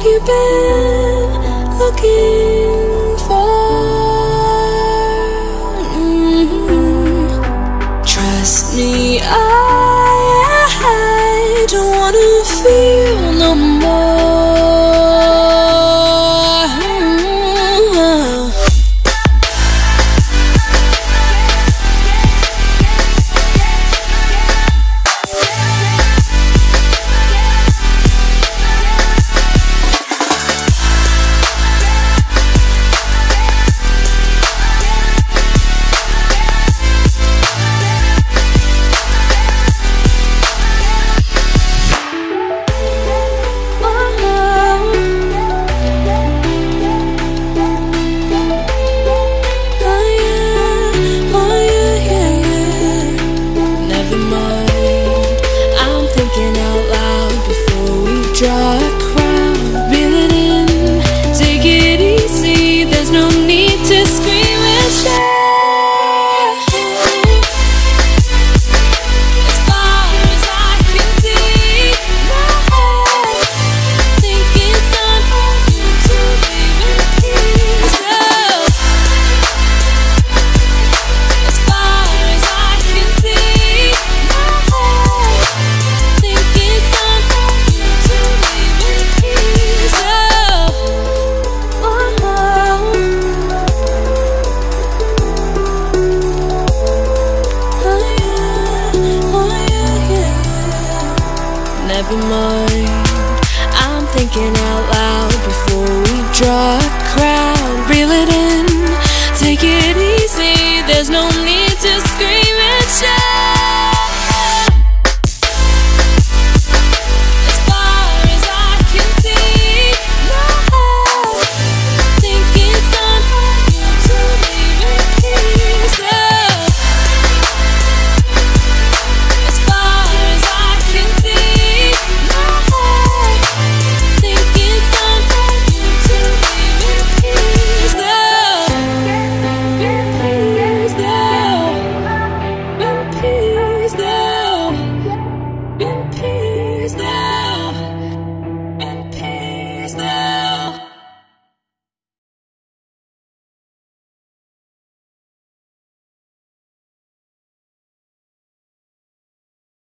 like you've been looking? your mind I'm thinking out loud before we draw a crowd. Reel it in, take it easy, there's no is.